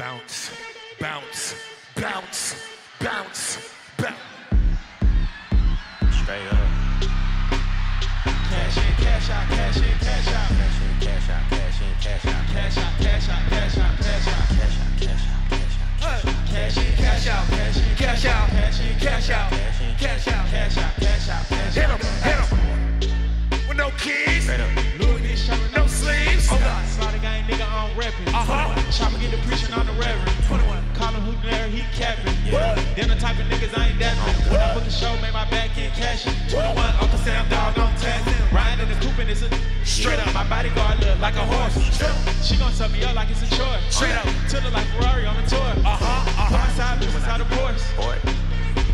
bounce, bounce, bounce, bounce. bounce. Straight up. Cash in, cash out, cash in, cash out. Cash in, cash out, cash in, cash out. Cash out, cash out, cash out, cash out. Cash out, cash out, cash out. Cash in, cash out, cash in, cash out, cash in, cash out, Call him who there, he capping. Yeah. Them the type of niggas I ain't dapping. When I book a show, make my back end cashing. 21, Uncle Sam dog on tap. Riding in the coupe and it's a straight up. My bodyguard look like a horse. She gon' suck me up like it's a chore. Straight up. Till her like Ferrari on the tour. Uh-huh, uh-huh. Put my side inside the Porsche. Boy.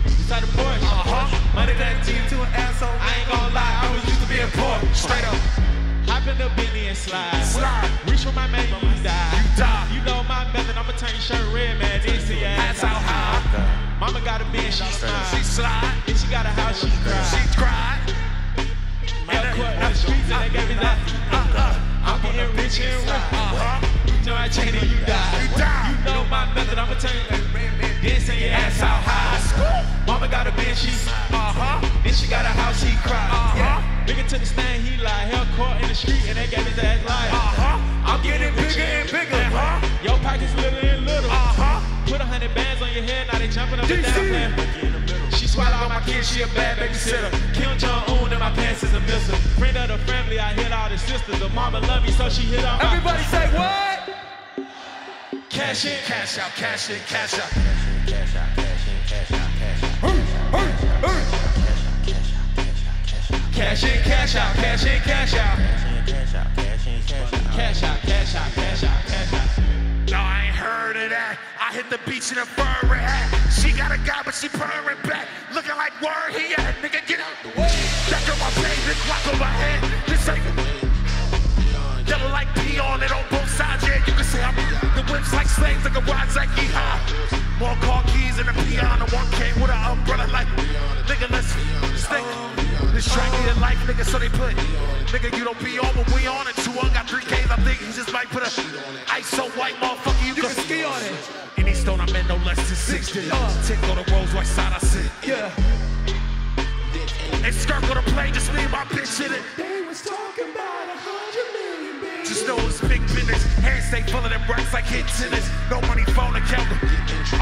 Inside the Porsche. Uh-huh. Money that G to an asshole. I ain't gon' lie, I was used to being poor. Straight up. Hop in the Bentley and slide. Slide. Reach for my man, you die. You die. You know my method, I'ma turn your shirt red, man. Your ass how high. Mama got a bitch, she. She slide, And she got a house, she cry. she cried. L court the streets and they gave me that. Uh-uh. I'm getting rich and rough. Uh-huh. You know I chain and you die. You die. You know my method, I'ma turn Then send your ass out high. Mama got a bitch, she Uh-huh. Then she got a house, she cry. Uh-huh. Nigga took the stand, he lied. Hell caught in the street and they gave DC. She swallow all my kids, she a bad babysitter. Kim Jong-un in my pants is a missile. Friend of the family, I hit all the sisters. The mama love me, so she hit on my Everybody say what? cash in. Cash out, cash in, cash out. Cash out, cash in, cash out, cash out. Cash in, cash out, cash in, cash out. I hit the beach in a furry hat. She got a guy, but she purring back. Looking like where he at. Nigga, get out the way. That girl my pay, this clock on my head. This ain't Yellow like pee on it on both sides, yeah, you can say I'm the whips like slaves, like a ride like high. More car keys in a piano, one came with an umbrella like nigga, let's stick. This track in life, nigga, so they put nigga, you don't be on when we on it. Two one got three K's, I think he just might put a ice so white motherfucker, you, can ski on it. Any stone I'm in no less than 60. Tick on the Rolls Royce side, I sit. Yeah. And skirt on the plane, just and my bitch in it. They was talking about a hundred million, baby. Just know it's big business. Hands stay full of them racks like hit tennis. No money phone account.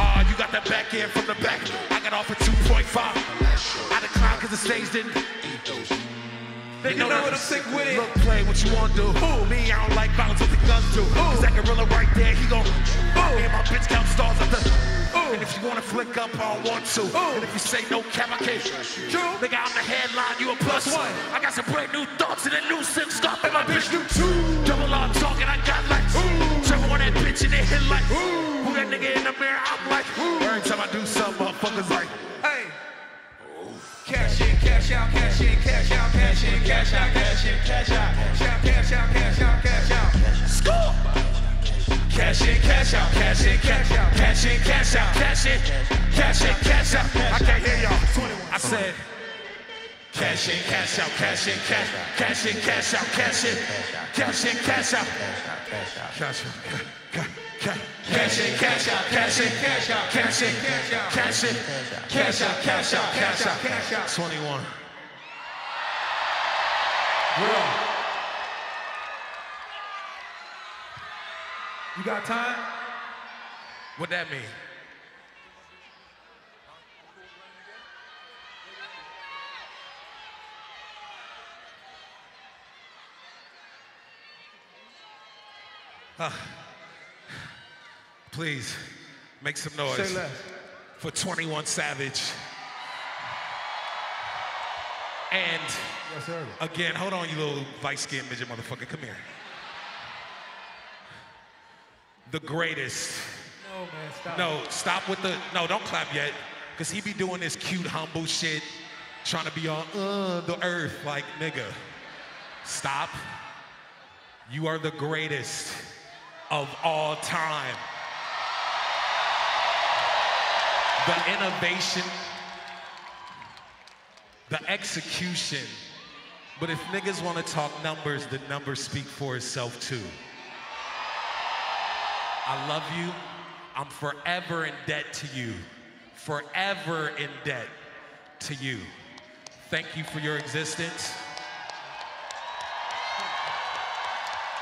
Ah, you got that back end from the back. I got off at 2.5. I declined cause the stage didn't. They know what I'm sick with it. Look, play what you want to do. Me, I don't like violence, with the guns do. Cause that gorilla right there, he gon' Me and my bitch count stars at the. And if you wanna flick up, I don't want to. And if you say no cap, I can't. True. Nigga, I'm the headline, you a plus one. I got some brand new thoughts and a new sim stuff, and my bitch new too. Double R talking, I got like. Trevor on that bitch and they hit like. Who that nigga in the mirror? I'm like. Every time I do something, motherfuckers like. Hey. Cash out, cash in, cash out, cash in, cash out, cash in, cash out, cash out, cash out, cash out, cash out. Cash in, cash out, cash in, cash out, cash in, cash out, cash in, cash in, cash out. I can't hear y'all. I said, cash in, cash out, cash in, cash, cash in, cash out, cash in, cash in, cash out, cash in, cash, cash in, cash out, cash in, cash out, cash in, cash in, cash out, cash out, cash out, cash out. Twenty-one. You got time? What that mean? Uh, please make some noise Say less. for 21 Savage. And Yes, again, hold on, you little light skinned midget motherfucker. Come here. The greatest. No, man, stop. No, stop with the. No, don't clap yet. Because he be doing this cute, humble shit, trying to be on uh, the earth. Like, nigga, stop. You are the greatest of all time. The innovation, the execution. But if niggas want to talk numbers, the numbers speak for itself too. I love you. I'm forever in debt to you. Forever in debt to you. Thank you for your existence.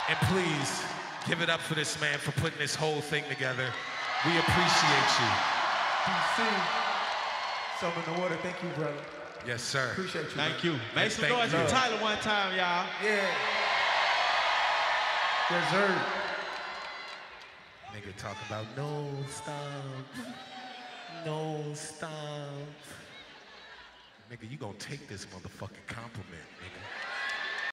And please give it up for this man for putting this whole thing together. We appreciate you. DC. Some in the water. Thank you, brother. Yes, sir. Appreciate you. Thank man. you. Make some Thank noise for you. Tyler one time, y'all. Yeah. Deserve. Nigga talk about no stop, no stop. Nigga, you gonna take this motherfucking compliment, nigga.